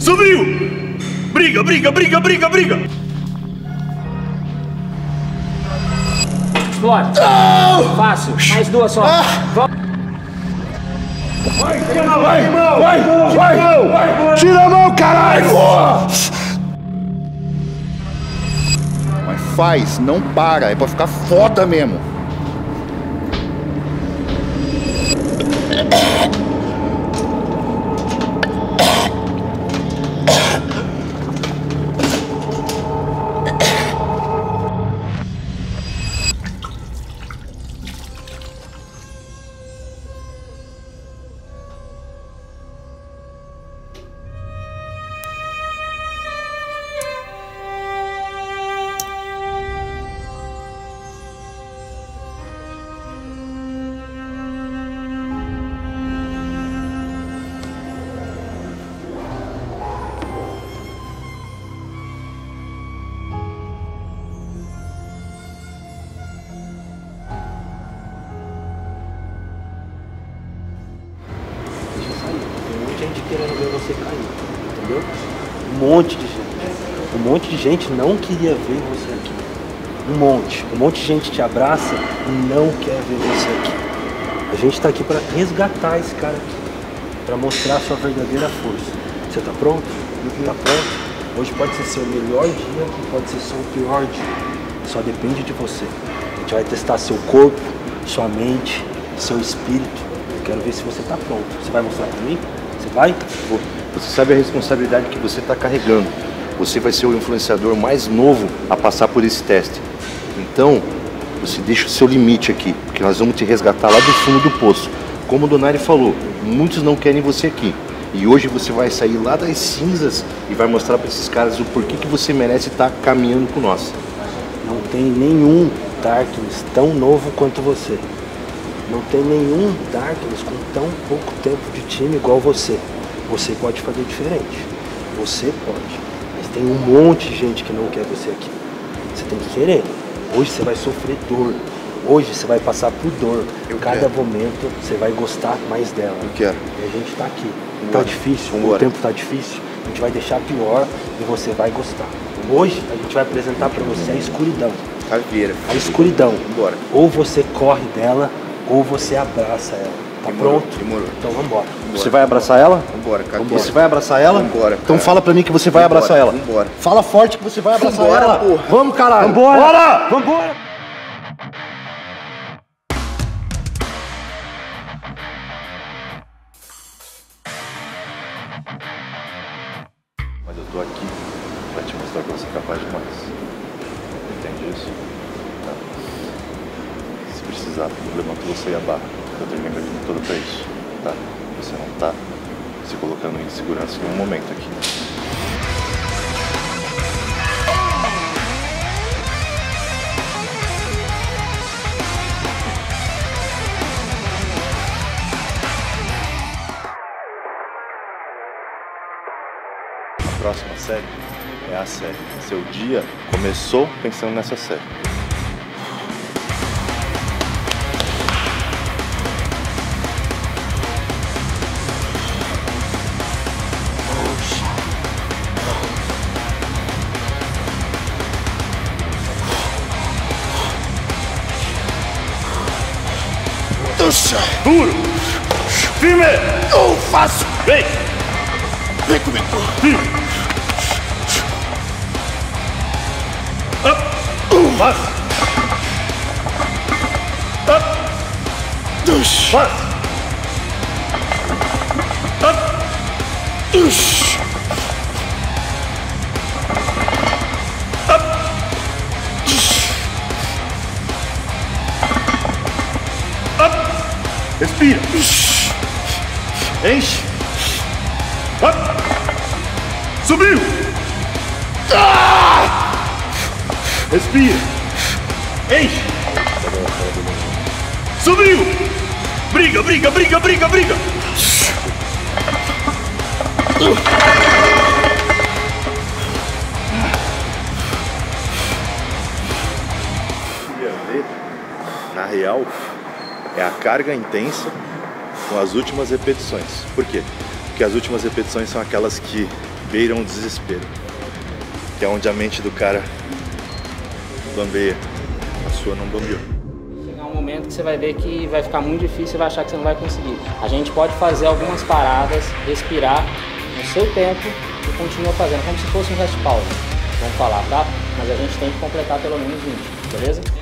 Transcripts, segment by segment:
Subiu! Briga, briga, briga, briga, briga! Explode. Fácil. Mais duas só. Vamos. Vai, vai, vai! Tira a mão, caralho! Mas faz, não para, é pra ficar foda mesmo. Gente não queria ver você aqui. Um monte. Um monte de gente te abraça e não quer ver você aqui. A gente tá aqui para resgatar esse cara aqui. Para mostrar a sua verdadeira força. Você tá pronto? Tá pronto? Hoje pode ser seu melhor dia pode ser seu pior dia. Só depende de você. A gente vai testar seu corpo, sua mente, seu espírito. Eu quero ver se você tá pronto. Você vai mostrar pra mim? Você vai? Vou. Você sabe a responsabilidade que você está carregando. Você vai ser o influenciador mais novo a passar por esse teste. Então, você deixa o seu limite aqui, porque nós vamos te resgatar lá do fundo do poço. Como o Donari falou, muitos não querem você aqui. E hoje você vai sair lá das cinzas e vai mostrar para esses caras o porquê que você merece estar caminhando com nós. Não tem nenhum Darkness tão novo quanto você. Não tem nenhum Darkness com tão pouco tempo de time igual você. Você pode fazer diferente. Você pode. Tem um monte de gente que não quer você aqui. Você tem que querer. Hoje você vai sofrer dor. Hoje você vai passar por dor. Eu Cada quero. momento você vai gostar mais dela. Eu quero. E a gente tá aqui. Vambora. Tá difícil, o tempo tá difícil. A gente vai deixar pior e você vai gostar. Hoje a gente vai apresentar pra você a escuridão. Caveira. A escuridão. Vambora. Ou você corre dela, ou você abraça ela. Tá Demorou, pronto? demorou. Então vambora. Você vai abraçar ela? Vambora, cara. Vambora. Você vai abraçar ela? Vambora, Então fala pra mim que você vai Vambora, abraçar ela. vambora. Fala forte que você vai abraçar Vambora, ela. porra. Vamos, caralho. Vambora! Bora! Vambora! Próxima série é a série. Seu dia começou pensando nessa série. Duro! Firme! Eu faço. Vem! Vem comigo. Dush. Faz! Dush. Respira! Enche! Up. Subiu! Respira! Enche! Subiu! Briga, briga, briga, briga, briga! na real, é a carga intensa com as últimas repetições. Por quê? Porque as últimas repetições são aquelas que beiram o desespero. Que é onde a mente do cara bambeia. A sua não bambeou. Chegar um momento que você vai ver que vai ficar muito difícil e vai achar que você não vai conseguir. A gente pode fazer algumas paradas, respirar no seu tempo e continua fazendo, como se fosse um rest pause. Vamos falar, tá? Mas a gente tem que completar pelo menos 20, beleza?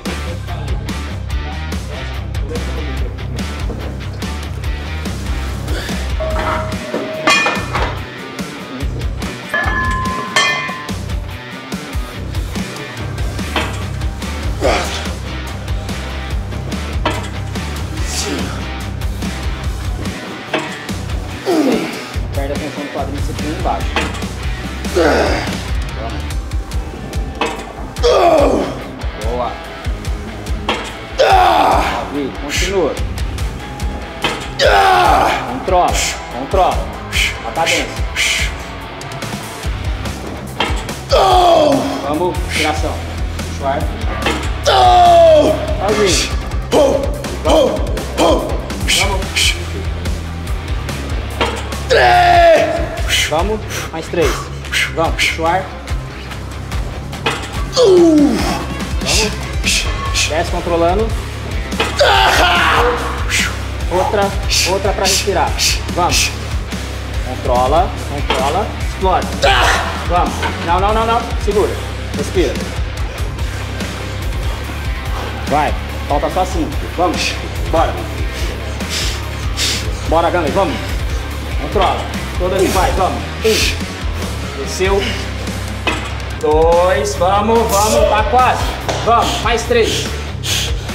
Perde a tensão do quadril você põe embaixo. Boa. Davi, continua. Controla, controla. A cadência. Vamos, tiração. Puxa o ar. Sozinho. Vamos. Mais três. Vamos, puxa o ar. Vamos. Desce controlando. Outra, outra pra respirar. Vamos. Controla, controla. Explode. Vamos. Não, não, não, não. Segura. Respira. Vai. Falta só cinco. Vamos. Bora. Bora, Gami. Vamos. Controla. Todas iguais. Vamos. Um. Desceu. Dois. Vamos, vamos. Tá quase. Vamos. Mais três.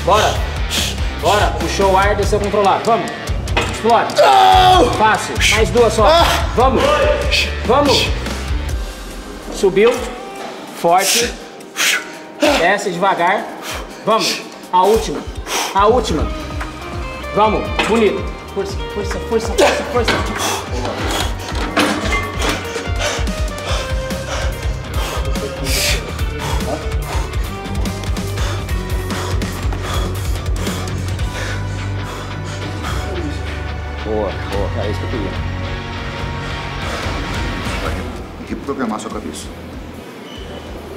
Bora. Bora. Puxou o ar, desceu controlado. Vamos. Explode. Fácil. Mais duas só. Vamos. Vamos. Subiu. Forte. Desce devagar. Vamos. A última. A última. Vamos. Bonito. Força, força, força, força, força. Boa, boa. É isso que eu queria. vai reprogramar sua cabeça.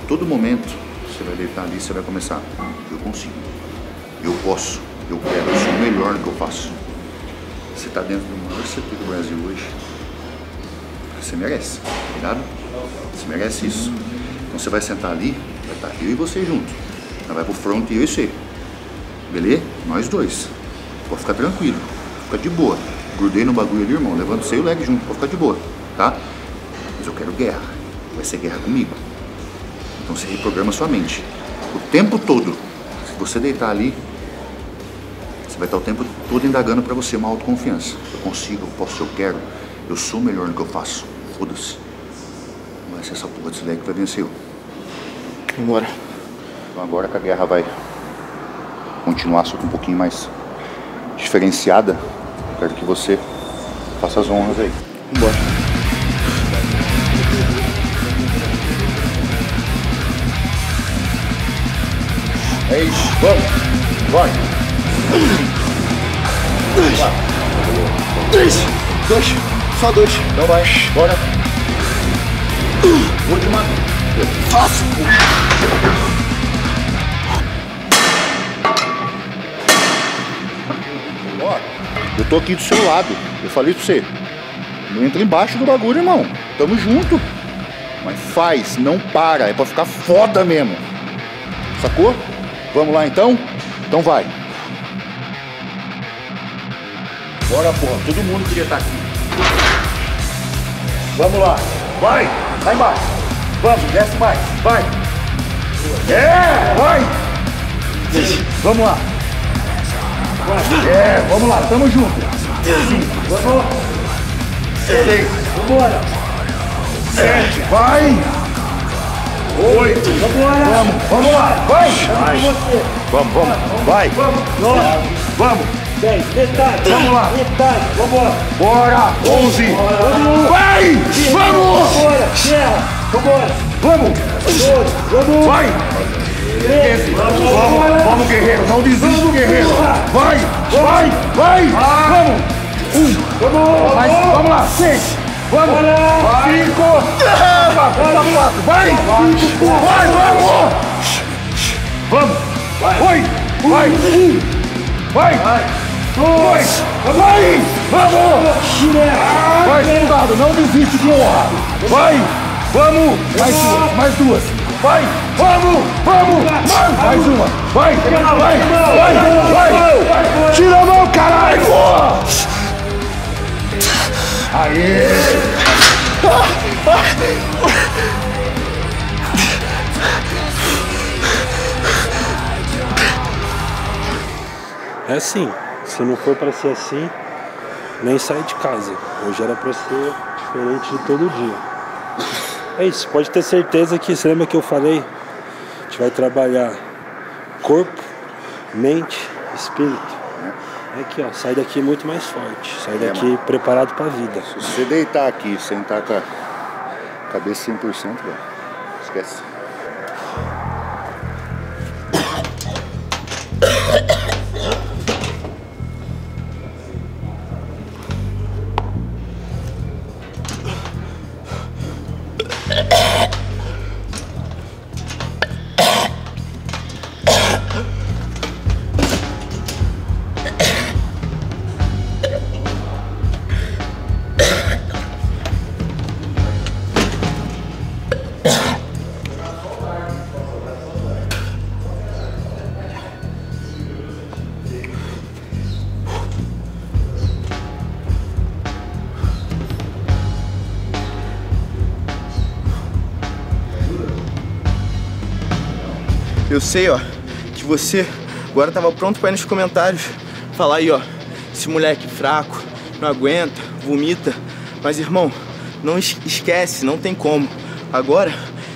Todo momento você vai deitar ali, você vai começar. Eu consigo. Eu posso. Eu quero. Eu sou o melhor no que eu faço. Você está dentro do maior CT do Brasil hoje. Você merece, tá ligado? Você merece isso. Então você vai sentar ali, vai estar eu e você junto. Nós vai pro front e eu e você. Beleza? Nós dois. Pode ficar tranquilo. Fica de boa. Grudei no bagulho ali, irmão. Levanta você e o leg junto. Pode ficar de boa, tá? Mas eu quero guerra. Vai ser guerra comigo. Então você reprograma sua mente. O tempo todo. Se você deitar ali, vai estar o tempo todo indagando pra você uma autoconfiança. Eu consigo, eu posso, eu quero. Eu sou melhor no que eu faço. Foda-se. Mas essa porra desse leg vai vencer eu. Bora. Então agora que a guerra vai continuar só um pouquinho mais diferenciada, eu quero que você faça as honras aí. Bora. É isso, vamos! Vai! Três. Dois. Só dois. Então vai, bora! Última! Fácil. Ó, eu tô aqui do seu lado. Eu falei pra você. Não entra embaixo do bagulho, irmão. Tamo junto. Mas faz, não para. É pra ficar foda mesmo. Sacou? Vamos lá então? Então vai. Bora, porra. Todo mundo queria estar aqui. Vamos lá. Vai. Lá embaixo. Vamos, desce mais. Vai. É, vai. Vamos lá. É, vamos lá, tamo junto. Vamos. Seis. Vambora. Sete. Vai. Oito. Vambora. Vamos, vamos lá. Vai. Vamos, vamos. Vai. Nove. Vamos. Dez, metade. Vamos lá. Metade. Vambora. Bora. Onze. Vai. Vamos. Vambora. Guerra. Vambora. Vamos. Doze. Vamos. Vai. Treze. Vamos, vamos, guerreiro. Não desista, guerreiro. Vai. Vai. Vai. Vamos. Um. Vamos. Mais, vamos lá, seis. Vamos. Cinco. Vai. Vai, vamos. Vamos. Vai. Vai. Um. Vai. Dois. Vai. Vamos. Vai, soldado. Não desiste, porra. Vai. Vamos. Mais duas. Mais duas. Vai. Vamos. Vamos. Mais, uma. Vai. Vai. Vai. Vai. Tira a mão, caralho. Aê. É assim, se não for pra ser assim, nem sai de casa. Hoje era pra ser diferente de todo dia. É isso, pode ter certeza que, você lembra que eu falei? A gente vai trabalhar corpo, mente, espírito. É aqui, ó, sai daqui muito mais forte. Sai daqui preparado pra vida. Se você deitar aqui sentar com a cabeça 100%, velho, esquece. Eu sei, ó, que você agora tava pronto pra ir nos comentários falar aí, ó, esse moleque fraco, não aguenta, vomita. Mas, irmão, não es- esquece, não tem como. Agora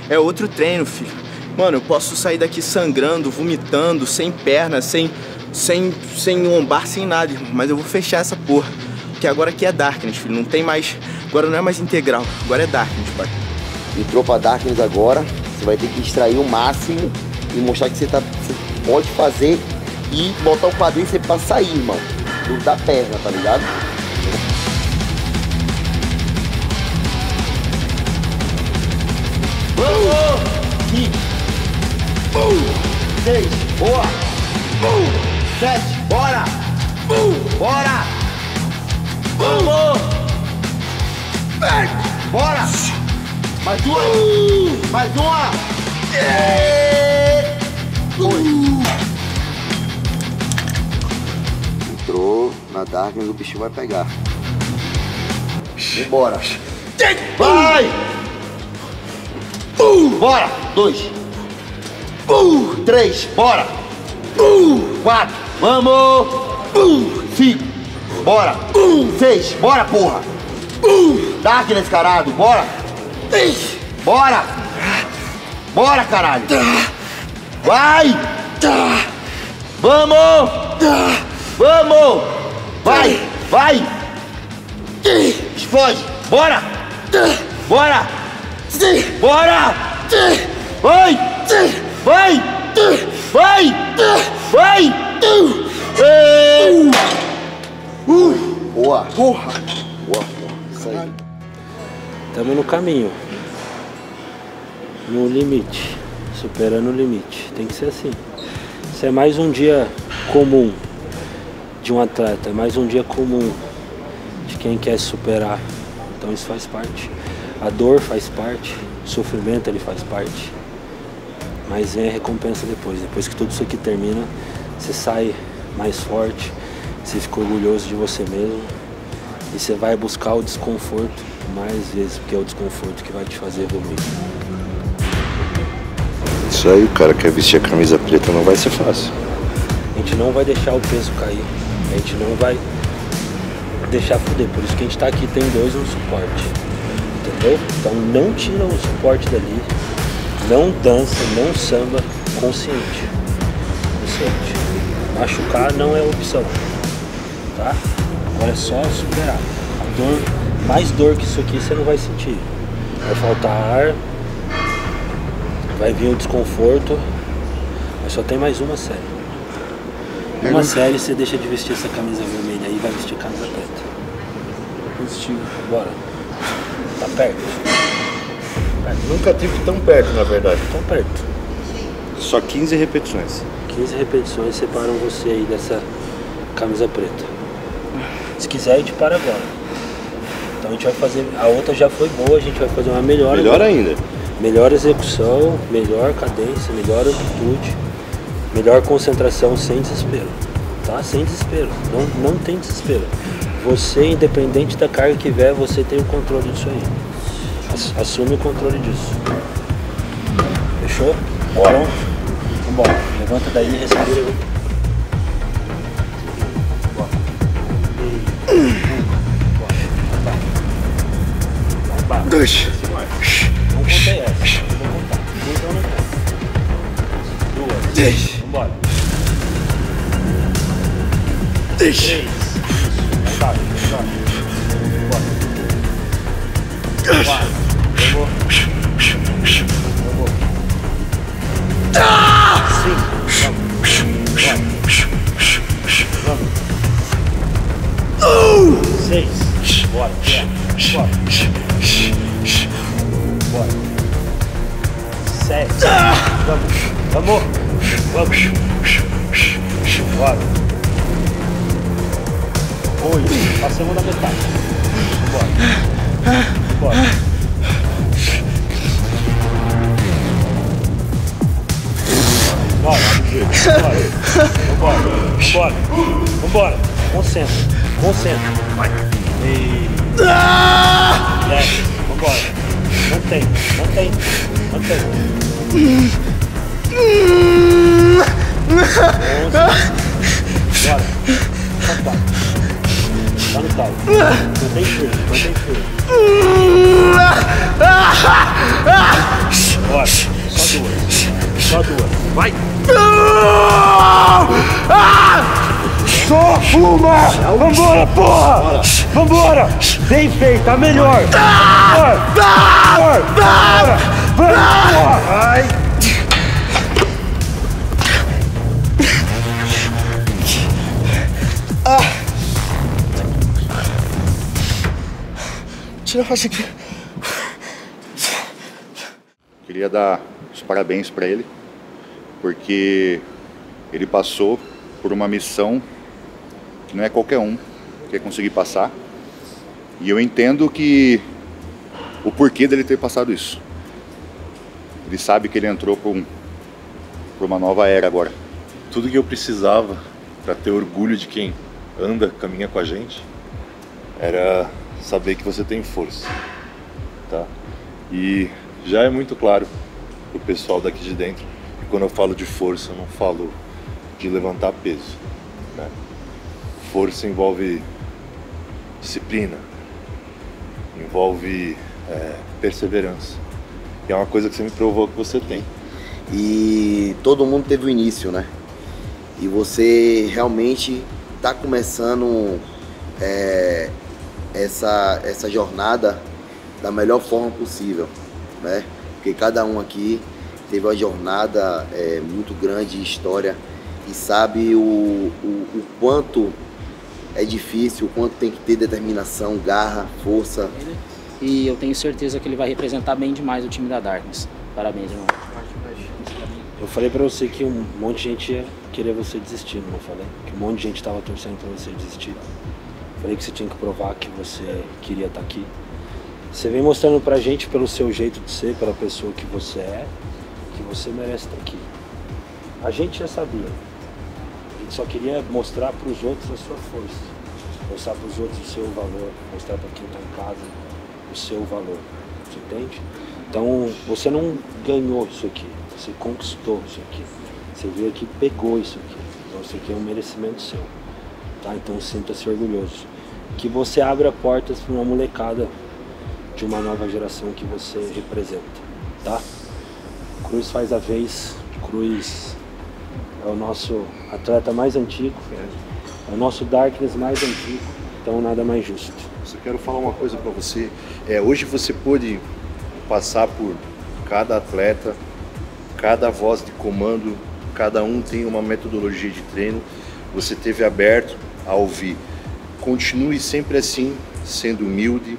é outro treino, filho. Mano, eu posso sair daqui sangrando, vomitando, sem perna, sem, sem, sem lombar, sem nada, irmão. Mas eu vou fechar essa porra. Porque agora aqui é Darkness, filho. Não tem mais. Agora não é mais integral. Agora é Darkness, pai. Entrou pra Darkness agora, você vai ter que extrair o máximo e mostrar que você, tá, você pode fazer e botar o sempre pra sair, irmão. Do da perna, tá ligado? Vamos! Cinco. Um, seis, boa! Um, sete, bora! Um, bora! Vamos! Bora! Mais duas! Mais uma! É. Entrou na Darkness, o bicho vai pegar. Vambora! Vai! Um, bora! Dois! Um, três, bora! Um, quatro, vamos! Um, cinco, bora! Um, seis, bora, porra! Um, Darkness, caralho, bora! Bora! Bora, caralho! Vai! Vamos! Vamos! Vai! Vai! Explode! Bora! Bora! Bora! Vai! Vai! Vai! Vai! Ei! Boa! Porra! Boa. Isso aí. Estamos no caminho. No limite. Superando o limite. Tem que ser assim. Isso é mais um dia comum de um atleta. É mais um dia comum de quem quer se superar. Então isso faz parte. A dor faz parte. O sofrimento ele faz parte. Mas vem a recompensa depois. Depois que tudo isso aqui termina, você sai mais forte. Você fica orgulhoso de você mesmo. E você vai buscar o desconforto mais vezes, porque é o desconforto que vai te fazer evoluir. Isso aí, o cara quer vestir a camisa preta, não vai ser fácil. A gente não vai deixar o peso cair. A gente não vai deixar fuder. Por isso que a gente tá aqui, tem dois no suporte. Entendeu? Então não tira o suporte dali. Não dança, não samba consciente. Consciente. Machucar não é opção. Tá? Agora é só superar. A dor, mais dor que isso aqui você não vai sentir. Vai faltar ar, vai vir o desconforto, mas só tem mais uma série. Uma série você deixa de vestir essa camisa vermelha aí e vai vestir camisa preta. positivo. Bora. Tá perto. Nunca tive tão perto, na verdade. Tá perto. Só 15 repetições. 15 repetições separam você aí dessa camisa preta. Se quiser, a gente para agora. Então a gente vai fazer. A outra já foi boa, a gente vai fazer uma melhor. Melhor agora. ainda. Melhor execução, melhor cadência, melhor amplitude, melhor concentração sem desespero. Tá? Sem desespero. Não, não tem desespero. Você, independente da carga que vier, você tem o controle disso aí. Ass- Assume o controle disso. Fechou? Bora. Vambora. Levanta daí e respira. Dois. Vambora. Dez. Três. Isso. Vai, vai. Bora. Quatro. Vamos. Vamos. Cinco. Vamos. Vamos. Seis. Bora. Bora. Bora. Sete. Vamos. Vamos. Vamos. Bora. Oito. A segunda metade. Bora. Bora. Bora. Bora. Vambora. Vambora. Vambora. Concentra. Concentra. Vai. E... Desce. Vambora. Mantém. Mantém. Mantém. Bora. Tá, tá. Tá no tal. Mantém firme. Mantém firme. Só duas. Só duas. Vai. Só uma! Vambora, porra! Vambora! Bem feito, a melhor! Bora! Bora! Bora! Vamos, porra! Vai! Tira a faixa aqui. Queria dar os parabéns para ele, porque ele passou por uma missão que não é qualquer um que quer conseguir passar. E eu entendo que o porquê dele ter passado isso. Ele sabe que ele entrou por, um, por uma nova era agora. Tudo que eu precisava para ter orgulho de quem anda, caminha com a gente, era saber que você tem força, tá? E já é muito claro pro pessoal daqui de dentro que quando eu falo de força, eu não falo de levantar peso, né? Força envolve disciplina, envolve é, perseverança. E é uma coisa que você me provou que você tem. E todo mundo teve o início, né? E você realmente está começando é, essa, essa jornada da melhor forma possível, né? Porque cada um aqui teve uma jornada é, muito grande de história e sabe o, o, o quanto é difícil, o quanto tem que ter determinação, garra, força. E eu tenho certeza que ele vai representar bem demais o time da Darkness. Parabéns, irmão. Eu falei pra você que um monte de gente ia querer você desistir, não falei? Que um monte de gente tava torcendo pra você desistir. Falei que você tinha que provar que você queria estar aqui. Você vem mostrando pra gente pelo seu jeito de ser, pela pessoa que você é, que você merece estar aqui. A gente já sabia. A gente só queria mostrar pros outros a sua força. Mostrar pros outros o seu valor. Mostrar pra quem tá em casa o seu valor. Você entende? Então, você não ganhou isso aqui. Você conquistou isso aqui. Você veio aqui e pegou isso aqui. Então, isso aqui é um merecimento seu. Tá? Então, sinta-se orgulhoso. Que você abra portas para uma molecada de uma nova geração que você representa. Tá? Cruz faz a vez. Cruz é o nosso atleta mais antigo. É o nosso Darkness mais antigo. Então, nada mais justo. Só quero falar uma coisa para você. É, hoje você pôde passar por cada atleta, cada voz de comando, cada um tem uma metodologia de treino. Você teve aberto a ouvir continue sempre assim, sendo humilde,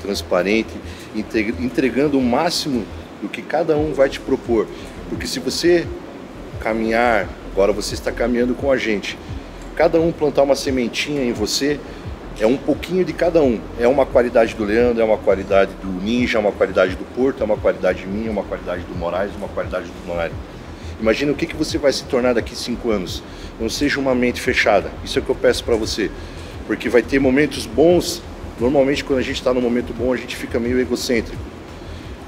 transparente, entre- entregando o máximo do que cada um vai te propor. Porque se você caminhar, agora você está caminhando com a gente, cada um plantar uma sementinha em você, é um pouquinho de cada um. É uma qualidade do Leandro, é uma qualidade do Ninja, é uma qualidade do Porto, é uma qualidade minha, é uma qualidade do Moraes, é uma qualidade do Moraes. Imagina o que, que você vai se tornar daqui cinco anos. Não seja uma mente fechada. Isso é o que eu peço para você. Porque vai ter momentos bons. Normalmente, quando a gente está no momento bom, a gente fica meio egocêntrico.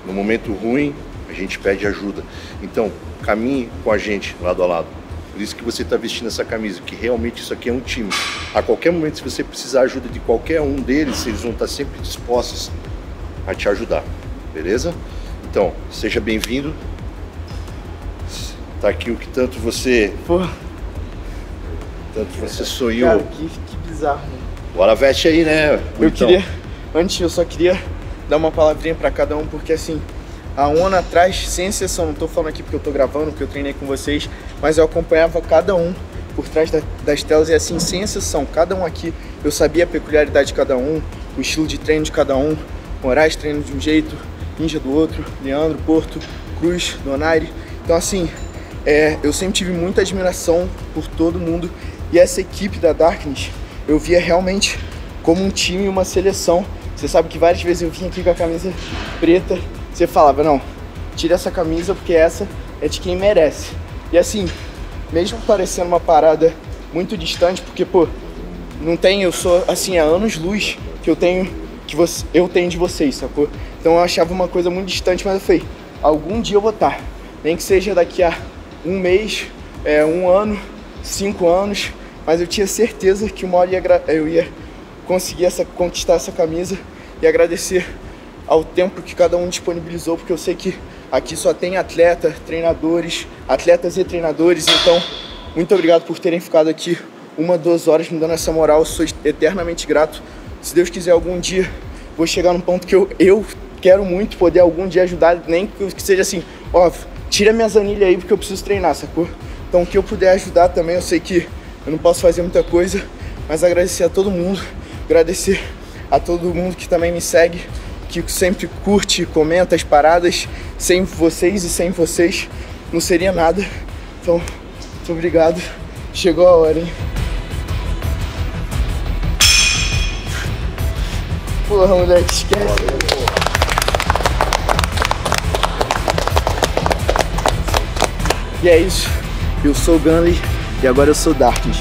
No momento ruim, a gente pede ajuda. Então, caminhe com a gente lado a lado. Por isso que você está vestindo essa camisa, que realmente isso aqui é um time. A qualquer momento, se você precisar ajuda de qualquer um deles, eles vão estar sempre dispostos a te ajudar. Beleza? Então, seja bem-vindo. Tá aqui o que tanto você, Pô, tanto você sonhou. cara, que, que bizarro, mano. Bora veste aí, né? Eu bonitão? queria, antes eu só queria dar uma palavrinha pra cada um, porque assim, há um ano atrás, sem exceção, não tô falando aqui porque eu tô gravando, porque eu treinei com vocês, mas eu acompanhava cada um por trás da- das telas e assim, sem exceção, cada um aqui, eu sabia a peculiaridade de cada um, o estilo de treino de cada um, Moraes treino de um jeito, Ninja do outro, Leandro, Porto, Cruz, Donaire. Então assim, é, eu sempre tive muita admiração por todo mundo e essa equipe da Darkness eu via realmente como um time e uma seleção. Você sabe que várias vezes eu vinha aqui com a camisa preta, você falava, não, tira essa camisa porque essa é de quem merece. E assim, mesmo parecendo uma parada muito distante, porque, pô, não tem, eu sou assim, há anos luz que eu tenho, que você, eu tenho de vocês, sacou? Então eu achava uma coisa muito distante, mas eu falei, algum dia eu vou estar. Nem que seja daqui a um mês, é, um ano, cinco anos, mas eu tinha certeza que uma hora eu ia conseguir essa, conquistar essa camisa e agradecer ao tempo que cada um disponibilizou, porque eu sei que aqui só tem atleta, treinadores, atletas e treinadores, então muito obrigado por terem ficado aqui uma, duas horas me dando essa moral, eu sou eternamente grato. Se Deus quiser, algum dia vou chegar num ponto que eu, eu quero muito poder algum dia ajudar, nem que seja assim, ó, tira minhas anilhas aí porque eu preciso treinar, sacou? Então o que eu puder ajudar também, eu sei que eu não posso fazer muita coisa, mas agradecer a todo mundo, agradecer a todo mundo que também me segue, que sempre curte, comenta as paradas. Sem vocês e sem vocês não seria nada. Então, muito obrigado. Chegou a hora, hein? Porra, moleque, esquece. E é isso. Eu sou o Gunley e agora eu sou Darkness.